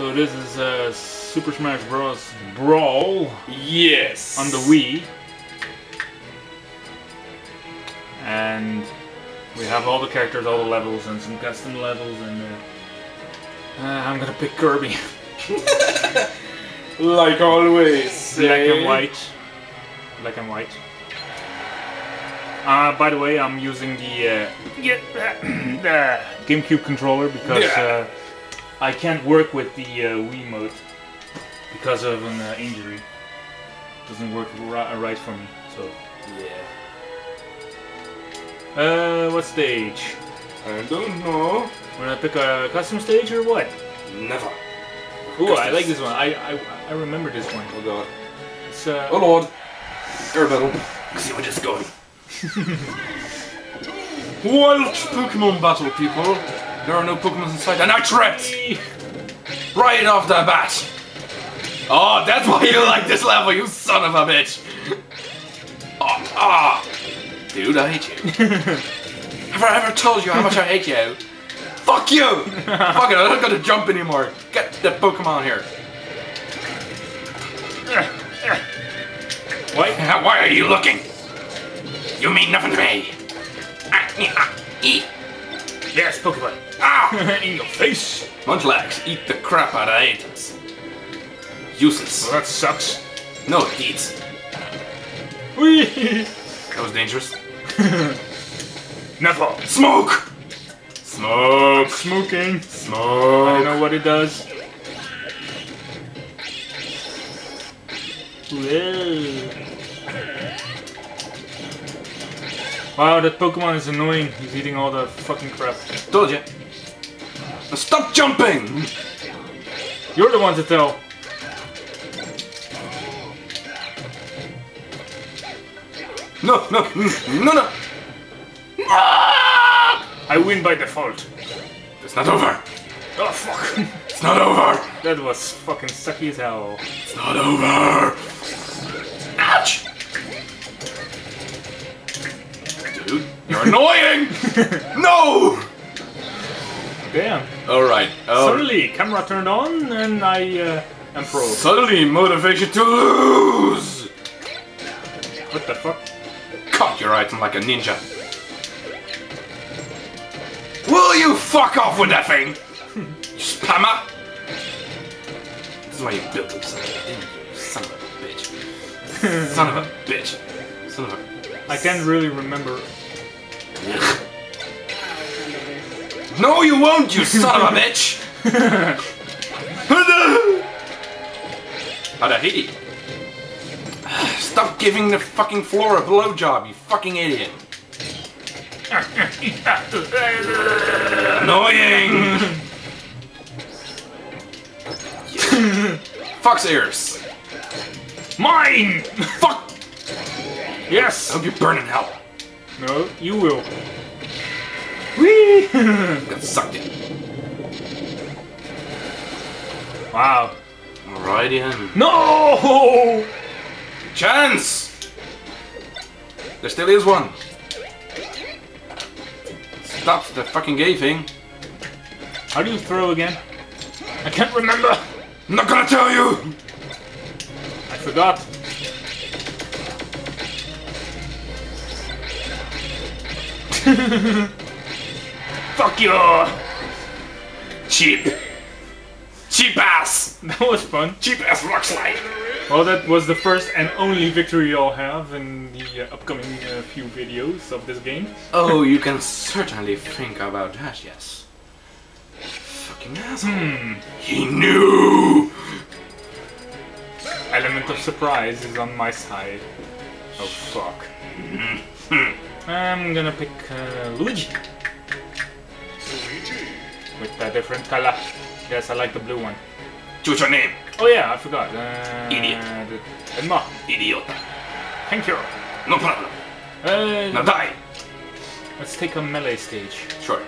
So this is uh, Super Smash Bros. Brawl Yes. on the Wii. And we have all the characters, all the levels, and some custom levels, and uh, uh, I'm gonna pick Kirby. Like always. Black eh? and white. Black and white. Uh, by the way, I'm using the, uh, the GameCube controller because Yeah. uh, I can't work with the uh, Wii mode because of an uh, injury. Doesn't work ri- right for me. So, Yeah. uh, what stage? I don't know. Wanna pick a custom stage or what? Never. Ooh, I like this one. I I, I remember this one. Oh god. It's uh, Oh lord. Air battle. See where this is going. Wild Pokemon battle, people. There are no Pokemon inside, and I tripped right off the bat. Oh, that's why you like this level, you son of a bitch. Oh, ah. Dude, I hate you. Have I ever told you how much I hate you? Fuck you! Fuck it, I'm not gonna jump anymore. Get the Pokemon here. Why? Why are you looking? You mean nothing to me. Ah, ah. Yes, Pokemon. Ah! In your face. Munchlax, eat the crap out of items. Useless. Well, that sucks. No, it eats. Whee! That was dangerous. Never. Smoke! Smoke! Smoking. Smoke! I Smoke! know what it does. Wow, that Pokemon is annoying. He's eating all the fucking crap. Told you. Now stop jumping! You're the one to tell. No, no, no, no! Ah! I win by default. It's not over! Oh fuck. It's not over! that was fucking sucky as hell. It's not over! Ouch! Dude, you're annoying! no! Damn. Alright. Oh. Suddenly, camera turned on and I uh, am pro. Suddenly, motivation to lose! What the fuck? Cock your item like a ninja. Will you fuck off with that thing? you spammer! This is why you built this son of a? Son of a bitch. Son of a bitch. Son of a... I can't really remember. No, you won't, you son of a bitch! How'd I hate it? Stop giving the fucking floor a blowjob, you fucking idiot. Annoying! Fox ears. Mine! Fuck! Yes! I hope you burn in hell. No, you will. Got sucked in. wow. Alrighty then. No! Chance! There still is one. Stop the fucking gay thing. How do you throw again? I can't remember. I'm not gonna tell you! I forgot. Fuck you! Cheap. Cheap ass! That was fun. Cheap ass rock slide! Well, that was the first and only victory I'll have in the uh, upcoming uh, few videos of this game. Oh, you can certainly think about that, yes. Fucking asshole. Hmm. He knew! Element of surprise is on my side. Oh fuck. I'm gonna pick uh, Luigi. With a different color. Yes, I like the blue one. Choose your name, Oh yeah, I forgot. Uh, Idiot. Emma. idiota. Thank you. No problem. Uh, Now die! let's take a melee stage. Sure.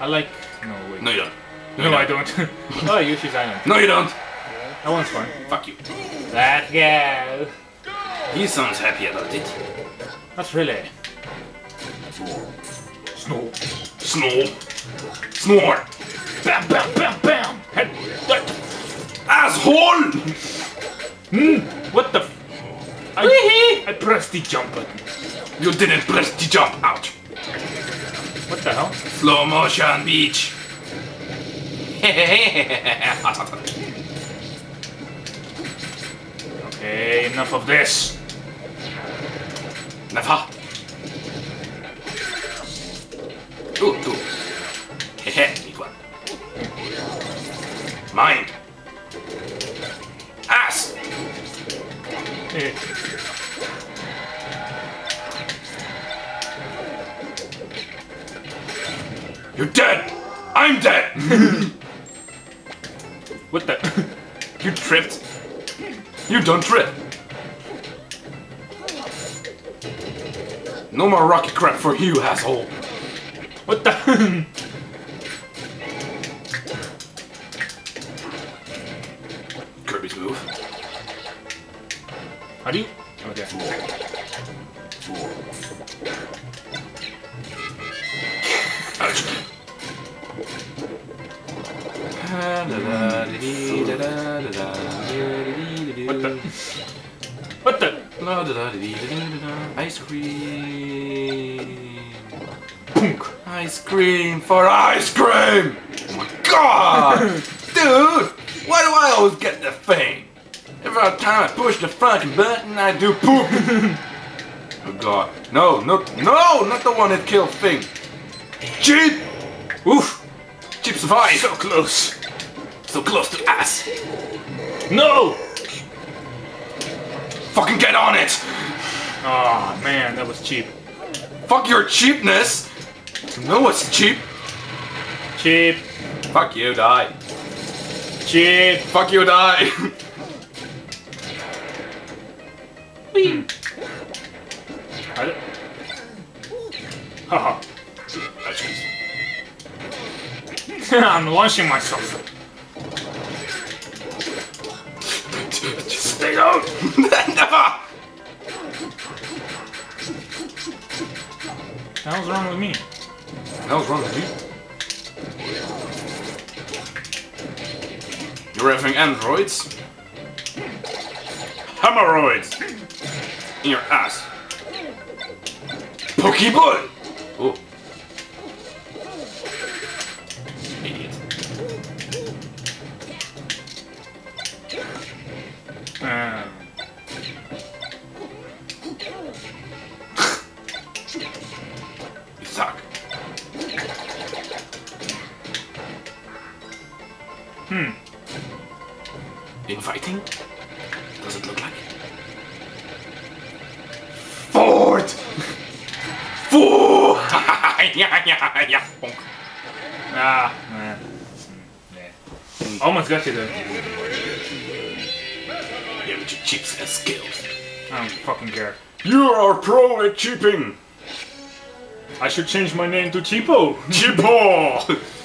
I like. No, wait. No, you don't. No, you I don't. oh, Yoshi's Island. No, you don't. That one's fun. Fuck you. Let's go. He sounds happy about it. Not really. Snore. Snore. Snore. Bam, bam, bam, bam. Head, asshole. Mm, what the? I, I pressed the jump button. You didn't press the jump. Out. What the hell? Slow motion, beach. okay, enough of this. Never. You're dead. I'm dead. What the? you tripped. You don't trip. No more rocky crap for you, asshole. What the? What the? What the? Ice cream. Ice cream for ice cream! Oh my god! Dude! Why do I always get the thing? Every time I push the fucking button, I do poop! Oh god. No, no, no! Not the one that killed Thing! Cheap! Oof! Cheap survive! So close. So close to ass! No! Fucking get on it! Oh man, that was cheap. Fuck your cheapness! No what's cheap? Cheap. Fuck you, die. Cheap. Fuck you, die! Hmm. Whee. I Haha. I'm launching myself. Stay out! Never! The hell's wrong with me? That was wrong with you. You're having androids Hemorrhoids. in your ass. Pokeball! Oh. Idiot. Um, You suck. hmm. Inviting? Does it look like? Yeah, yeah, yeah. Bonk. Ah, man. Yeah. Almost got you though. Yeah, but your chips has skills. I don't fucking care. You are pro at cheaping! I should change my name to Cheapo. Cheapo!